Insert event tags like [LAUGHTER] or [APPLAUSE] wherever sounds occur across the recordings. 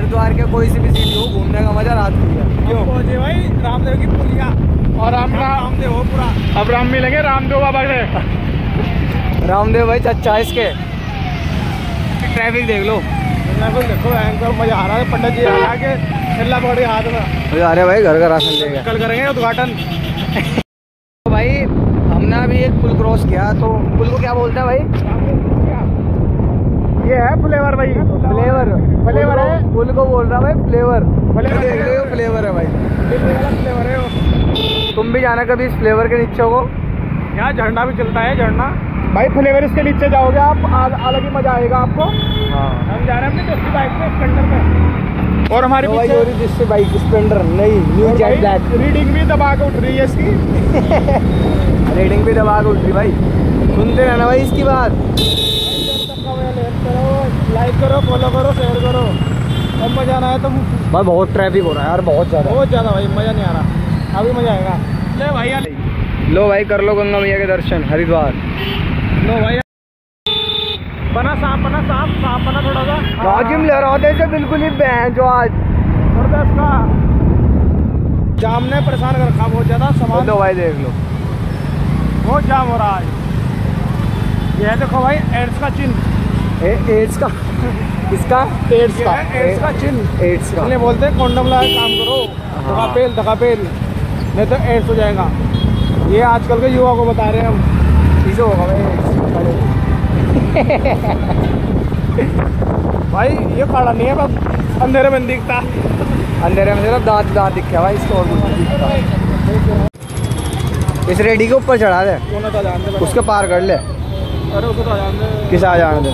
हरिद्वार के कोई सी भी सिटी हो घूमने का मज़ा रात की क्यों? पहुँचे भाई रामदेव की पुलिया। और राम रामदेव हो पूरा। अब राम मिलेंगे रामदेव बाबा से। रामदेव भाई चच्चा इसके। ट्रैफ़िक देख लो। देखो एंकर मज़ा आ रहा है। पंडित जी आ के चिल्ला बॉडी हाथ में। अरे भाई घर का राशन कल करेंगे उद्घाटन। तो [LAUGHS] भाई हमने अभी एक पुल क्रॉस किया तो पुल को क्या बोलते हैं भाई? ये है फ्लेवर भाई। फ्लेवर। फ्लेवर है। पुल को बोल रहा भाई फ्लेवर। फ्लेवर देख रहे हो फ्लेवर है भाई। फ्लेवर है तुम भी जाना कभी इस फ्लेवर के नीचे को। यहाँ झरना भी चलता है झरना। भाई फ्लेवर इसके नीचे जाओगे आप अलग ही मज़ा आएगा आपको। हाँ। हम जा रहे हैं अपनी बाइक पे स्प्लेंडर पे। और हमारे तो पीछे जिससे बाइक स्प्लेंडर नहीं न्यू जेट ब्लैक रीडिंग भी दबा के उठ रही है इसकी। [LAUGHS] रेटिंग भी दबा के उठ रही भाई। सुनते रहना भाई इसकी बात। लाइक करो फॉलो करो शेयर करो। अब मज़ा आना है तो भाई बहुत ट्रैफ़िक हो रहा है यार बहुत ज़्यादा। बहुत ज़्यादा भाई मज़ा नहीं आ रहा। अभी मज़ा आएगा। ले भाई यार लो भाई कर लो गंगा मैया के दर्शन हरिद्वार। लो भाई। बना सांप बना सांप सांप बना थोड़ा सा। राजिम लहराते से बिल्कुल ही बैन जो आज। ज़बरदस्त का। जाम ने परेशान कर रखा बहुत ज़्यादा सामान। लो भाई देख लो। बहुत जाम हो रहा है। ये देखो भाई एड्स का चिन्ह। एड्स का। किसका एड्स का। एड्स का चिन्ह। एड्स का। इसलिए बोलते हैं कॉन्डम लगा काम करो। हाँ। धका पेल धका पेल नहीं तो एड्स हो जाएगा। ये आजकल के युवा को बता रहे हैं हम। चीज़ होगा भाई भाई ये खड़ा नहीं है बस अंधेरे में दिखता। अंधेरे में सिर्फ़ दांत दांत दिखे भाई इसको और कुछ दिखता। इस रेडी के ऊपर चढ़ा दे। दे। उसके पार कर ले। अरे उसको तो जान दे। किसे आ जाने दे?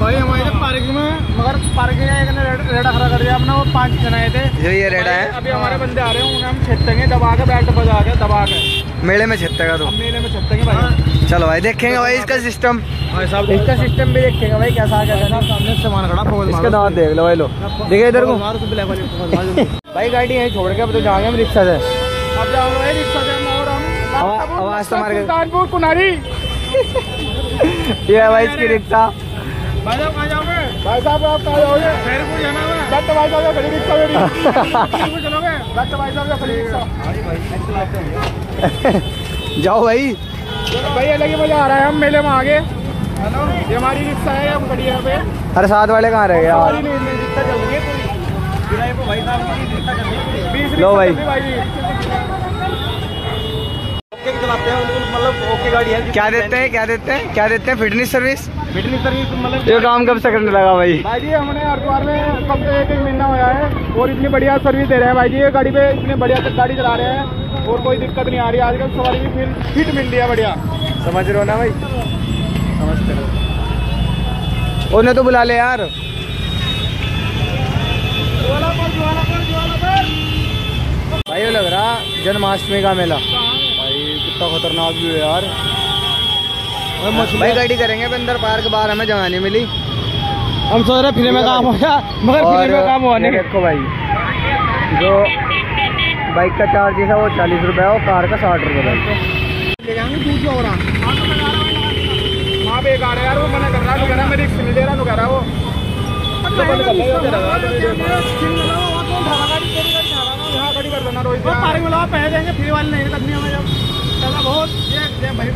भाई हमारे पार्किंग में मगर पार्किंग एक ने रेडा खड़ा कर दिया हमने वो पाँच जन आए थे। जो ये रेडा है। अभी हमारे बंदे आ रहे हैं उन्हें हम छेतेंगे दबा के बैट बजा के दबा के। मेले में छेतेगा तो। मेले में छेतेंगे भाई। चलो भाई देखेंगे भाई इसका सिस्टम इसका सिस्टम भी देखेंगे भाई कैसा क्या करना सामने सामान खड़ा फ़ोन इसका दांत देख लो भाई लो। देखिए इधर को। मारो ब्लैक वाली भाई गाड़ी यहीं छोड़ के अब तो जाएँगे हम रिक्शा से। अब जाओ भाई रिक्शा से हम और हम। आवाज़ तो मार कुनारी। ये भाई इसकी रिक्शा। भाई साहब कहाँ जाओगे? भाई साहब आप कहाँ जाओगे? जाना है बैठ भाई साहब का खड़ी रिक्शा मेरी। [LAUGHS] खैरपुर चलोगे? बैठ भाई साहब का खड़ी रिक्शा। [LAUGHS] जाओ भाई। भाई अलग ही मज़ा आ रहा है हम मेले में आगे। ये हमारी रिक्शा है हम खड़ी यहाँ पे। अरे साथ वाले कहाँ रह गए यार? रिक्शा चल रही है पूरी। किराए पे भाई साहब की रिक्शा चल रही है पूरी। बीस लो भाई। हैं मतलब ओके गाड़ी है। क्या देते हैं क्या देते हैं क्या देते हैं? फिटनेस सर्विस सर्विस मतलब ये काम कब से करने लगा भाई? भाई जी हमने हरिद्वार में कब से एक महीना हुआ है और इतनी बढ़िया सर्विस दे रहे हैं। भाई जी ये गाड़ी पे इतने बढ़िया से गाड़ी चला रहे हैं और कोई दिक्कत नहीं आ रही। आजकल सवारी भी फिर फिट मिल रही है बढ़िया। समझ रहे हो ना भाई? समझते रहो उन्हें तो बुला ले यार। भाई लग रहा जन्माष्टमी का मेला। भाई कितना खतरनाक व्यू है यार। भाई गाड़ी करेंगे अंदर पार्क बाहर हमें जगह नहीं मिली हम सोच रहे फ्री में काम हो गया मगर फ्री में काम हुआ नहीं देखो भाई जो बाइक का चार्जेस है वो चालीस रुपये और कार का साठ रुपये है ले जाएँगे दूध हो रहा वहाँ पे एक आ रहा यार वो मना कर रहा है कह रहा मैं रिक्स नहीं ले रहा रहा वो तो पार्क में पैसे देंगे फ्री वाले हमें जब भाई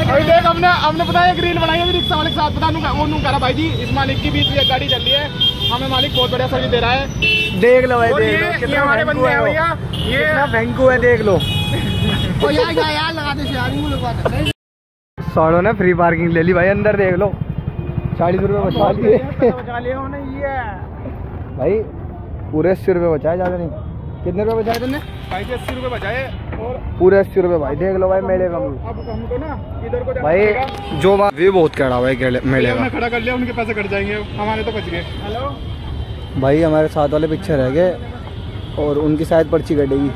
अभी देख हमने हमने पता है एक रील बनाई है रिक्शा वाले के साथ। पता नहीं वो नू कह रहा भाई जी इस मालिक की भी ये गाड़ी चल रही है। हमें मालिक बहुत बढ़िया सर्विस दे रहा है। देख लो भाई देख लो ये कितना हमारे बंदे हैं भैया। ये कितना भयंकु है देख लो। [LAUGHS] ओ यार यार यार लगा दे यार मुँह लगवा दे। सौड़ो ने फ्री पार्किंग ले ली भाई अंदर देख लो। चालीस रुपये बचा लिए बचा लिया हमने ये। भाई पूरे अस्सी रुपये बचाए ज़्यादा नहीं। कितने रुपए बचाए तुमने? भाई जी अस्सी रुपए बचाए और पूरे अस्सी रुपये भाई देख लो भाई मेले का। अब हमको ना इधर को भाई जो बात व्यू बहुत कड़ा हुआ है मेले का। खड़ा कर लिया उनके पैसे कट जाएँगे। हमारे तो बच गए। हेलो भाई हमारे साथ वाले पिक्चर रह गए और उनकी शायद पर्ची कटेगी।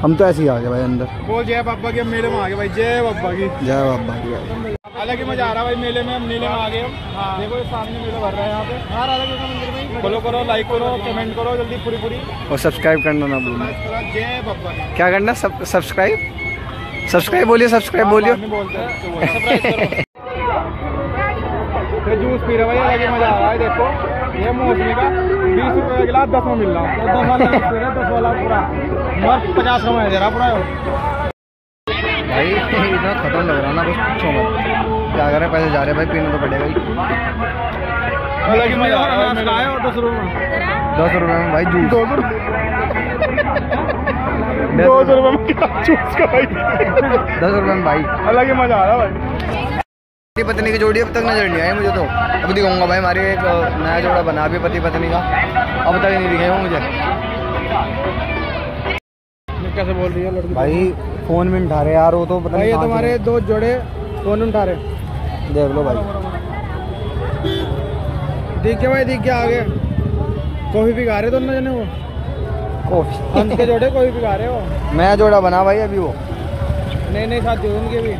हम तो ऐसे ही आ गए भाई अंदर। बोल जय बाबा की हम मेले में आ गए भाई जय बाबा की। जय बाबा की। भाई। अलग ही मज़ा आ रहा है भाई मेले में हम मेले में आ गए। हम देखो ये सामने मेला भर रहा है यहाँ पे। हाँ राधा कृष्ण मंदिर में फॉलो करो लाइक करो कमेंट करो जल्दी पूरी पूरी। और सब्सक्राइब करना ना भूलना जय बाबा की। क्या करना? सब्सक्राइब सब्सक्राइब बोलिए सब्सक्राइब बोलिए। नहीं बोलते हैं, तो हैं। करो। जूस पी रहे भाई अलग ही मज़ा आ रहा है देखो। ये मौसमी का बीस रुपए का गिलास दस में मिल रहा है। दस वाला दस वाला पूरा। मस्त पचास का मैं दे रहा पूरा भाई इतना खत्म लग रहा ना बस पूछो मत। क्या करें पैसे जा रहे भाई पीना तो पड़ेगा ही। अलग ही मज़ा आ रहा है और दस रुपए में भाई जूस। दो सौ दो सौ रुपए में क्या जूस का भाई? दस रुपए में भाई। अलग ही मज़ा आ रहा है भाई। पति पत्नी की जोड़ी अब तक नज़र नहीं आई मुझे तो। अब दिखाऊँगा भाई हमारे एक नया जोड़ा बना भी पति पत्नी का। अब तक नहीं दिखे वो मुझे। कैसे बोल रही है भाई फ़ोन में उठा रहे यार वो तो पता नहीं ये तुम्हारे दो जोड़े फ़ोन उठा रहे। देख लो भाई। दिख गया भाई दिख गया आगे। कॉफ़ी भी गा रहे दोनों जने वो। कॉफ़ी। जोड़े कॉफ़ी भी गा रहे हो। नया जोड़ा बना भाई अभी वो। नए नए साथी उनके भी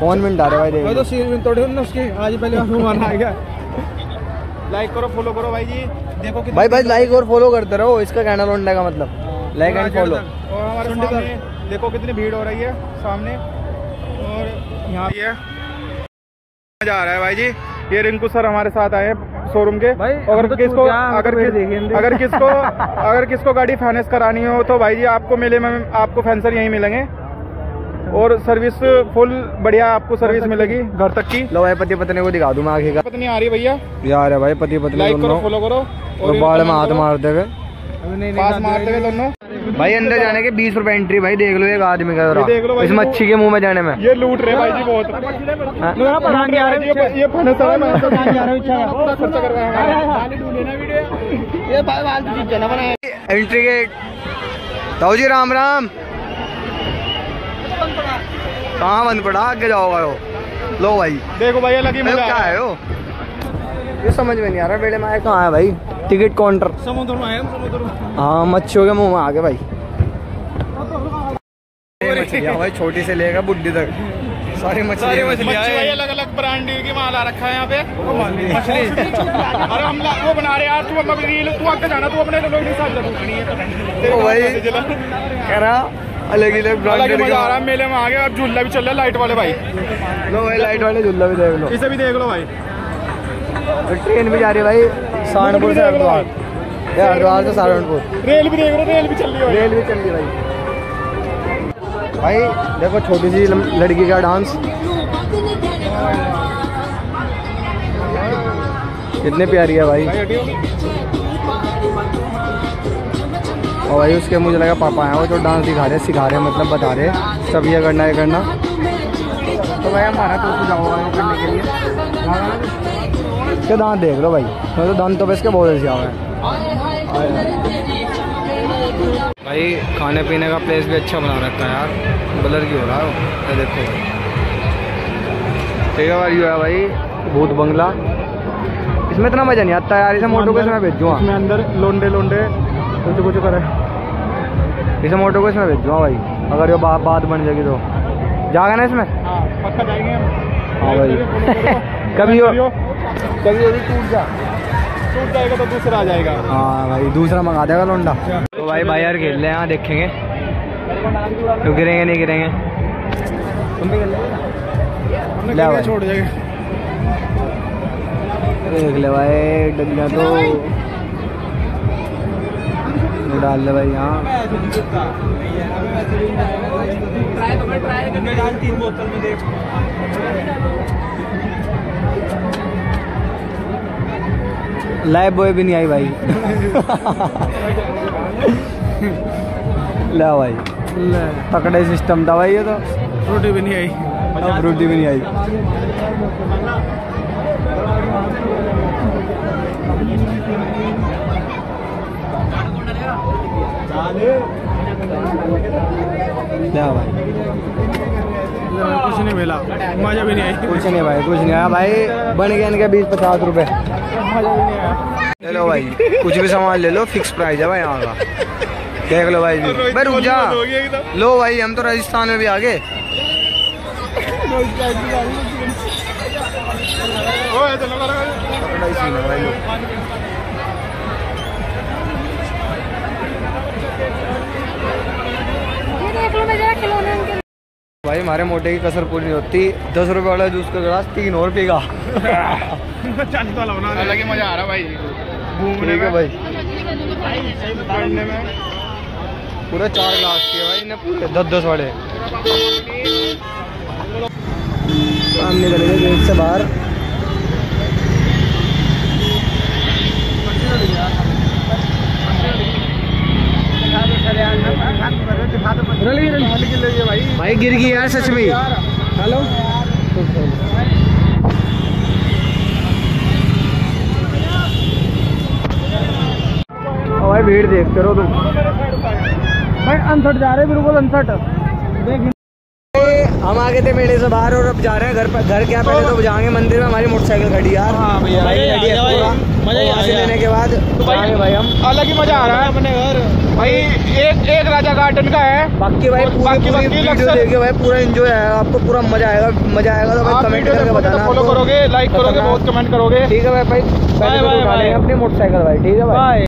फ़ोन में उठा रहे भाई देख भाई लो तो भी तोड़े ना उसकी। आज पहले हनुमान आ गया लाइक करो फॉलो करो भाई जी। देखो कि भाई भाई लाइक और फॉलो करते रहो इसका कहना लौंडे का मतलब। लाइक एंड फॉलो और हमारे सामने देखो कितनी भीड़ हो रही है सामने। और यहाँ ये मज़ा आ रहा है भाई जी। ये रिंकू सर हमारे साथ आए शोरूम के। भाई, अगर तो किसको अगर किस, अगर किसको अगर किसको गाड़ी फाइनेंस करानी हो तो भाई जी आपको मिले में आपको फैंसर यहीं मिलेंगे। और सर्विस फुल बढ़िया आपको सर्विस मिलेगी घर तक की। लो भाई पति पत्नी को दिखा दूँ मैं आगे का। पत्नी आ रही है भैया। यार है भाई पति पत्नी लाइक करो दोनों फॉलो करो। और बाढ़ में हाथ। मारते हुए। पास मारते हुए दोनों। भाई अंदर जाने के बीस रुपए एंट्री भाई देख लो एक आदमी का ये देख लो इस मच्छी के मुँह में जाने में। ये लूट रहे भाई जी बहुत। हाँ? ये एंट्री गेट ताऊ जी राम राम। कहाँ बंद पड़ा आगे जाओ भाई। लो भाई। देखो भाई अलग ही मज़ा क्या है वो। ये समझ में नहीं आ रहा बेड़े में आया कहाँ है भाई। टिकट काउंटर समुद्र में हम समुद्र में। हाँ मच्छियों के मुँह में आ गए भाई। भाई छोटी से लेगा बुढ़ी तक। सारी मछलियाँ मच्छी भाई अलग अलग ब्रांड की माल आ रखा है यहाँ पे। मछली। अरे हम ला- वो बना रहे यार तू अब रील तू आगे जाना तू अपने लोग साथ भाई। कह रहा अलग ही ही मज़ा आ रहा है मेले में आ गया अब झूला भी चल रहा है लाइट वाले भाई। लो भाई लाइट वाले झूला भी देख लो। इसे भी देख लो भाई। ट्रेन भी जा रही है भाई सहारनपुर से हरिद्वार। हरिद्वार से सहारनपुर रेल भी देख रहे हो रेल भी चल रही है रेल भी चल रही भाई। भाई देखो छोटी सी लड़की का डांस कितने प्यारी है भाई। और भाई उसके मुझे लगा पापा हैं वो जो डांस दिखा रहे सिखा रहे मतलब बता रहे सब ये करना ये करना। तो भाई हमारा तो कुछ होगा ये करने के लिए। इसके दांत देख लो भाई। मैं तो दांत तो इसके बहुत अच्छे आ हैं। भाई खाने पीने का प्लेस भी अच्छा बना रखा है यार। ब्लर की हो रहा है देखो। भाई ठीक है भाई ये है भाई? भूत बंगला। इसमें इतना मज़ा नहीं आता यार इसे मोटो को इसमें भेजूँ इसमें अंदर लोंडे लोंडे कुछ कुछ करे। इसे मोटो को इसमें भेजूँ भाई। अगर ये बा, बात बन जाएगी तो। जाएगा ना इसमें? हाँ पक्का जाएँगे हाँ भाई। [LAUGHS] कभी वो कभी वो टूट जा। टूट जाएगा तो दूसरा आ जाएगा। हाँ भाई दूसरा मंगा देगा लोंडा। तो भाई भाई यार खेल रहे हैं यहाँ देखेंगे। तो गिरेंगे नहीं गिरेंगे? ले। छोड़ जाएगा देख ले भाई डलिया तो वो डाल ले भाई यहाँ लाइव बॉय भी नहीं आई भाई ले भाई तकड़े सिस्टम था भाई ये तो रोटी भी नहीं आई अब रोटी भी नहीं आई ले भाई कुछ नहीं मिला। मज़ा भी नहीं आई। कुछ नहीं भाई कुछ नहीं। आया भाई बन गए इनके बीस पचास रुपए। मज़ा भी नहीं आया ले लो भाई कुछ भी सामान ले लो फिक्स प्राइस है भाई यहाँ का। देख लो भाई जी। भाई रुक जा। लो भाई हम तो राजस्थान में भी आ गए। ही। है भाई। खिलौने उनके। भाई हमारे मोटे की कसर पूरी नहीं होती। दस रुपए वाला जूस का गिलास तीन और पीगा। चालीस वाला बना अलग ही मज़ा आ रहा भाई। घूमने ठीक भाई। पढ़ने में पूरे चार गिलास किए भाई इन्हें पूरे। दस दस वाले। हम निकल गए गेट से बाहर। भाई गिर गई यार सच में। हेलो? भाई भीड़ देख रहो तुम। भाई अनसठ जा रहे बिल्कुल अनसठ। हम आ गए थे मेले से बाहर और अब जा रहे हैं घर पर घर क्या पहले तो जाएँगे मंदिर में हमारी मोटरसाइकिल खड़ी यार। हाँ भैया। लेने के बाद जाएँगे भाई हम। अलग ही मज़ा आ रहा है अपने घर। भाई एक एक राजा गार्डन का है। बाकी भाई पूरी बाकी- पूरी वीडियो देखिए भाई पूरा एंजॉय आएगा आपको पूरा मज़ा आएगा मज़ा आएगा तो भाई कमेंट करके बताना फॉलो करोगे लाइक करोगे बहुत कमेंट करोगे। ठीक है भाई भाई तो। अपनी मोटरसाइकिल भाई ठीक है भाई?